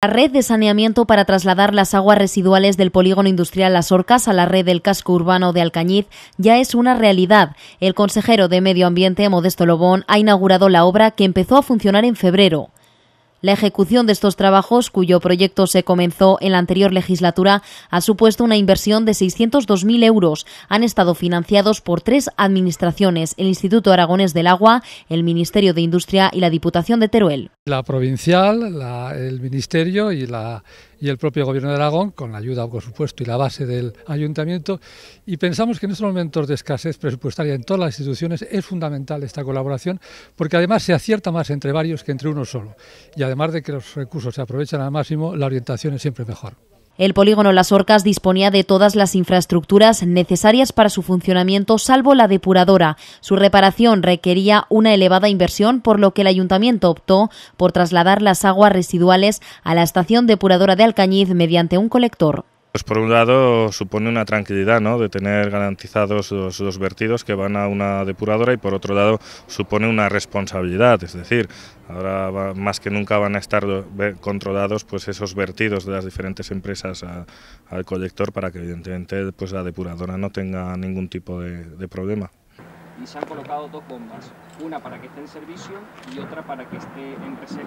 La red de saneamiento para trasladar las aguas residuales del polígono industrial Las Orcas a la red del casco urbano de Alcañiz ya es una realidad. El consejero de Medio Ambiente, Modesto Lobón, ha inaugurado la obra que empezó a funcionar en febrero. La ejecución de estos trabajos, cuyo proyecto se comenzó en la anterior legislatura, ha supuesto una inversión de 602.000 euros. Han estado financiados por tres administraciones, el Instituto Aragonés del Agua, el Ministerio de Industria y la Diputación de Teruel. La provincial, el Ministerio y, y el propio Gobierno de Aragón, con la ayuda, por supuesto, y la base del Ayuntamiento. Y pensamos que en estos momentos de escasez presupuestaria en todas las instituciones es fundamental esta colaboración, porque además se acierta más entre varios que entre uno solo. Y además de que los recursos se aprovechan al máximo, la orientación es siempre mejor. El polígono Las Orcas disponía de todas las infraestructuras necesarias para su funcionamiento, salvo la depuradora. Su reparación requería una elevada inversión, por lo que el ayuntamiento optó por trasladar las aguas residuales a la estación depuradora de Alcañiz mediante un colector. Pues por un lado supone una tranquilidad ¿no? de tener garantizados los, los, vertidos que van a una depuradora y por otro lado supone una responsabilidad, es decir, ahora va, más que nunca van a estar controlados pues esos vertidos de las diferentes empresas a, al colector para que evidentemente pues la depuradora no tenga ningún tipo de, de problema y se han colocado dos bombas, una para que esté en servicio y otra para que esté en reserva.